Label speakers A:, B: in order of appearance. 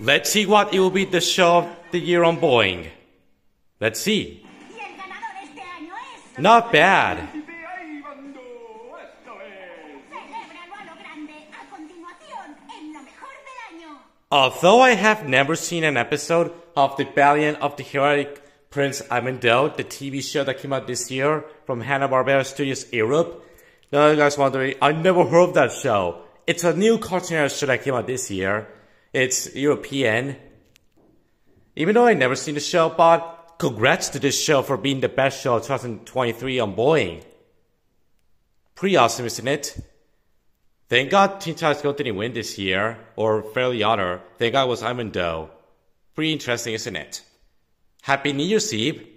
A: Let's see what it will be the show of the year on Boing. Let's see. Not bad.
B: ¡Ahí van ¡Esto es!
C: Celébralo a lo grande. A continuación, en lo mejor del año.
A: Although I have never seen an episode of The Valiant of the Heroic Prince Amundel, the TV show that came out this year from Hanna-Barbera Studios Europe, now you guys wondering, I never heard of that show. It's a new cartoon show that came out this year. It's European. Even though I never seen the show, but congrats to this show for being the best show of 2023 on Boing. Pretty awesome, isn't it? Thank God Teen Titans Go didn't win this year, or fairly honor. Thank God it was Ivandoe. Pretty interesting, isn't it? Happy New Year's Eve.